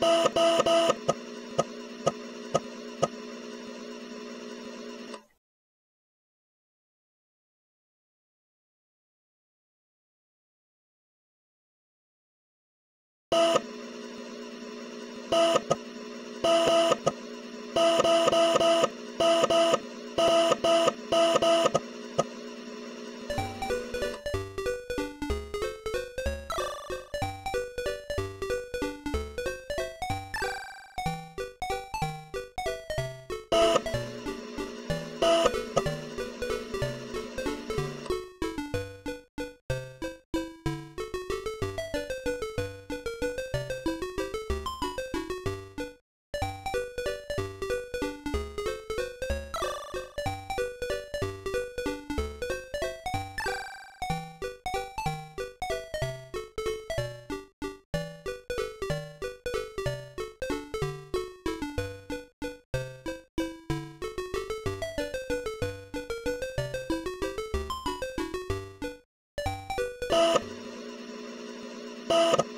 ba ba Bye.